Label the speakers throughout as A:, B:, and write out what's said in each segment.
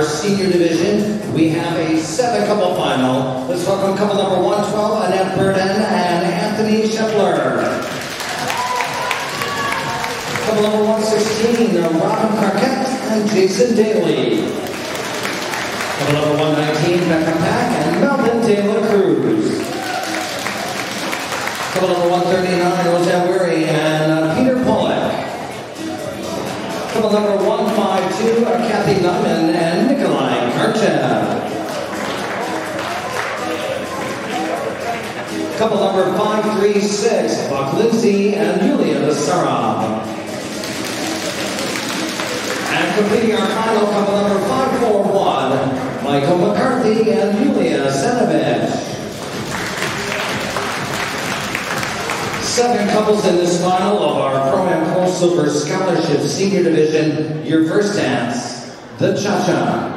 A: our senior division, we have a seven couple final. Let's welcome couple number 112, Annette Burden and Anthony Scheffler. Couple number 116, Robin Carquette and Jason Daly. Couple number 119, Becca Pack and Melvin La Cruz. Couple number 139, Rosette Weary and uh, Peter Pollack. Couple number 152 are Kathy Nyman Couple number 536, Buck Lindsay and Yulia Nasarov. And completing our final couple number 541, Michael McCarthy and Yulia Senovich. Seven couples in this final of our Pro Am Pro Silver Scholarship Senior Division. Your first dance, the Cha-Cha.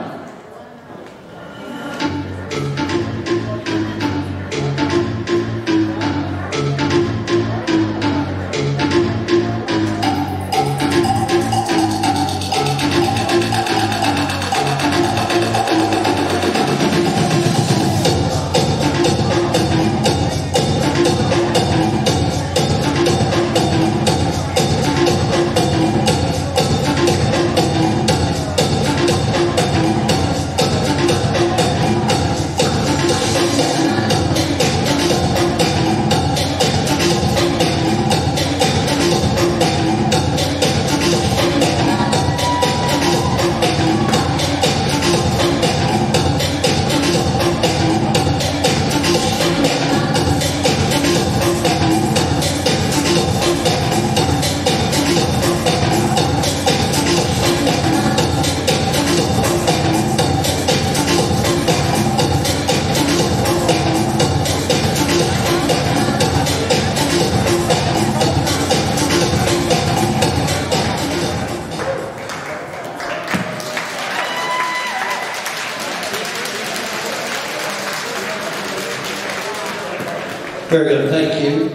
A: Very good, thank you.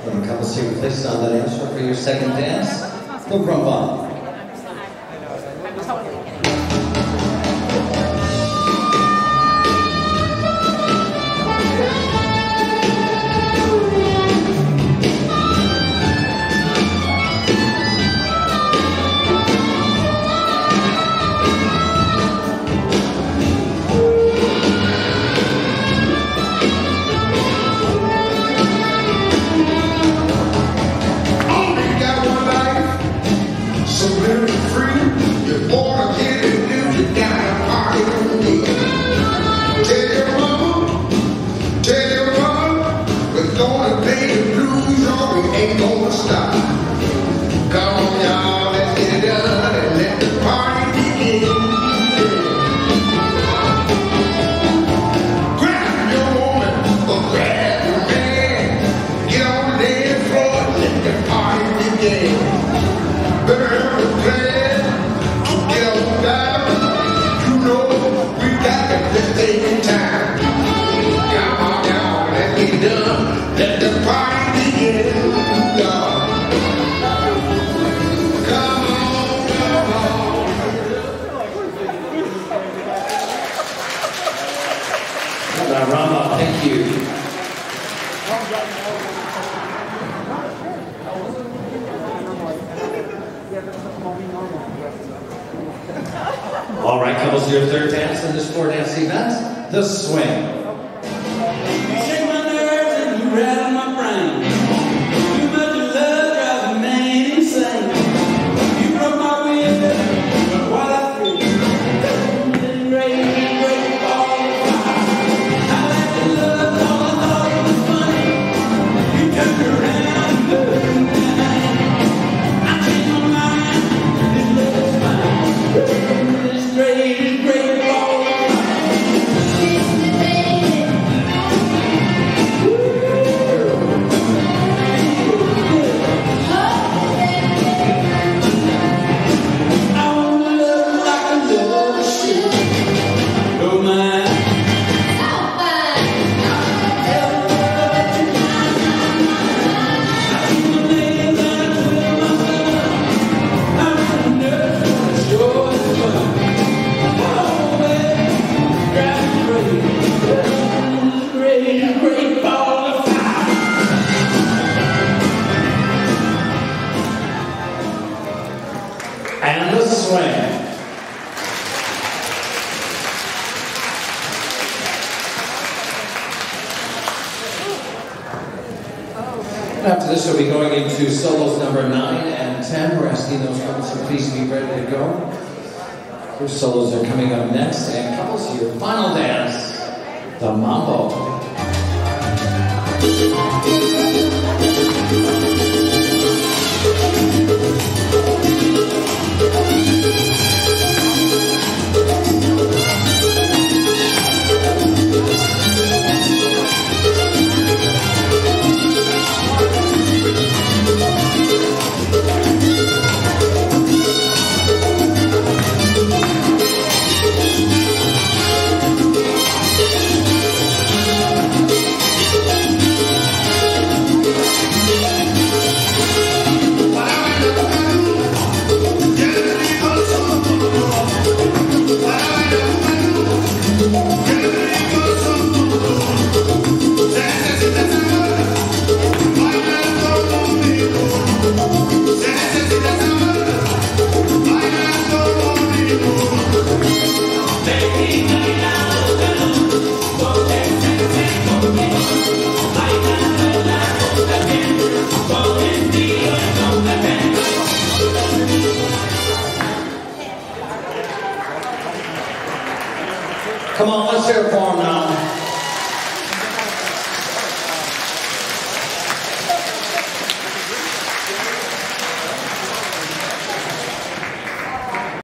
A: From couple secret places on the dance floor for your second dance, the rumba. All right, couples, your third dance in this four dance event, the swing.
B: After this, we'll be going into solos number 9 and 10. We're asking those couples to please be ready to go. Your solos are coming up next, and couples, your final dance, the mambo. Come on, let's hear it for him now.